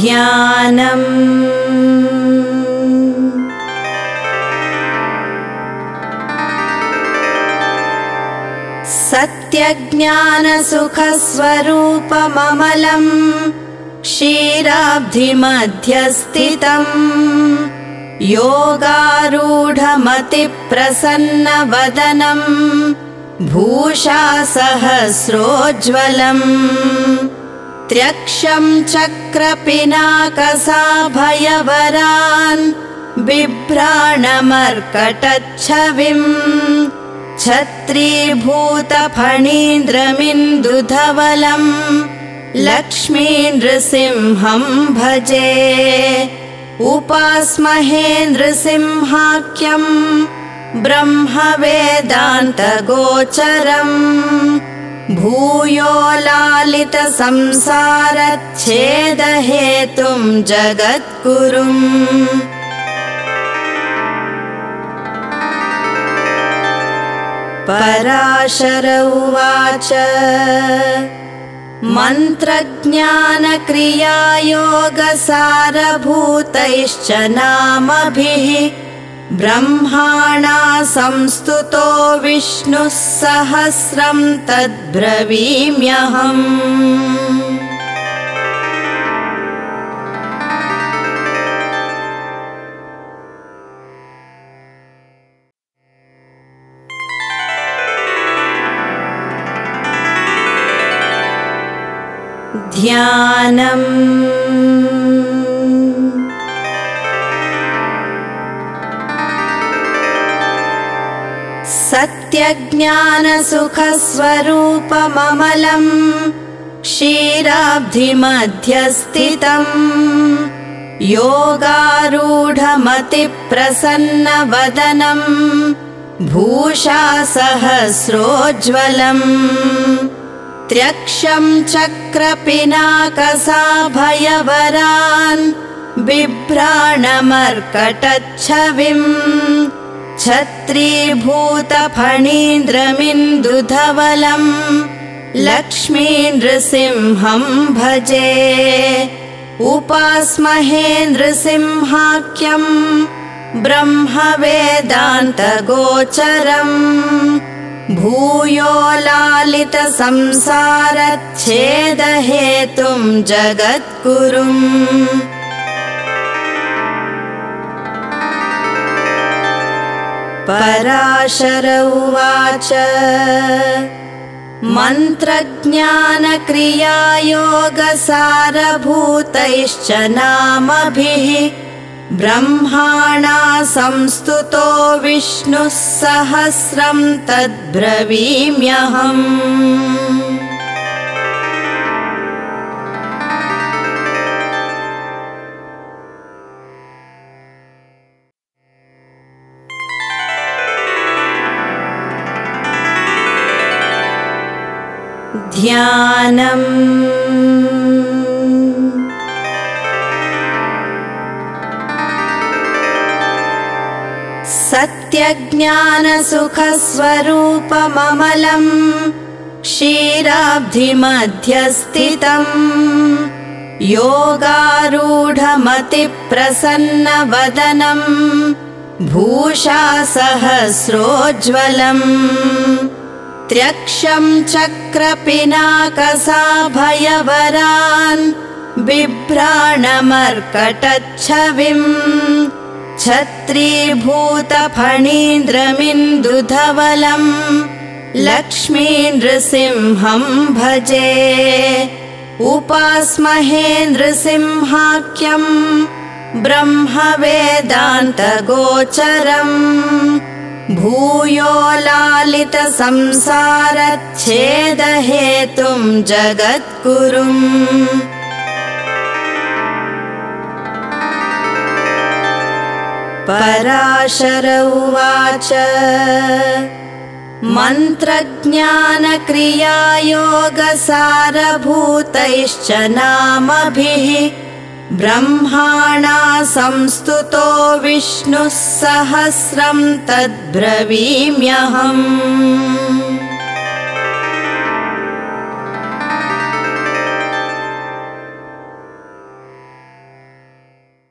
ध्यानम्। सत्यज्ञानसुखस्वरूपममलम् क्षीराब्धिमध्यस्थितम् योगारूढमतिप्रसन्नवदनम् भूषासहस्रोज्ज्वलम् त्र्यक्षम् चक्रपिनाकसाभयवरान् बिभ्राणमर्कटच्छविम् छत्रीभूतफणीन्द्रमिन्दुधवलम् लक्ष्मीनृसिंहम् भजे उपास्महे नृसिंहाख्यम् ब्रह्मवेदान्तगोचरम् भूयो लालितसंसारच्छेदहेतुम् जगद्गुरुम्। पराशर उवाच मन्त्रज्ञानक्रियायोगसारभूतैश्च नामभिः ब्रह्माणा संस्तुतो विष्णुः सहस्रम् तद्ब्रवीम्यहम्। ध्यानम् सत्यज्ञानसुखस्वरूपममलम् क्षीराब्धिमध्यस्थितम् योगारूढमतिप्रसन्नवदनम् भूषासहस्रोज्ज्वलम् त्र्यक्षम् चक्रपिनाकसाभयवरान् बिभ्राणमर्कटच्छविम् छत्रीभूतफणीन्द्रमिन्दुधवलम् लक्ष्मीनृसिंहम् भजे उपास्महे नृसिंहाख्यम् ब्रह्मवेदान्तगोचरम् भूयो लालितसंसारच्छेदहेतुम् जगद्गुरुम् पराशर उवाच मन्त्रज्ञानक्रियायोगसारभूतैश्च नामभिः ब्रह्माणा संस्तुतो विष्णुः सहस्रम् तद्ब्रवीम्यहम् ध्यानम्। सत्यज्ञानसुखस्वरूपममलम् क्षीराब्धिमध्यस्थितम् योगारूढमतिप्रसन्नवदनम् भूषासहस्रोज्ज्वलम् त्र्यक्षम् चक्रपिनाकसाभयवरान् बिभ्राणमर्कटच्छविम् छत्रीभूतफणीन्द्रमिन्दुधवलम् लक्ष्मीनृसिंहम् भजे उपास्महे नृसिंहाख्यम् ब्रह्मवेदान्तगोचरम् भूयो लालितसंसारच्छेदहेतुम् जगद्गुरुम्। पराशर उवाच मन्त्रज्ञानक्रियायोगसारभूतैश्च नामभिः ब्रह्माणा संस्तुतो विष्णुः सहस्रम् तद्ब्रवीम्यहम्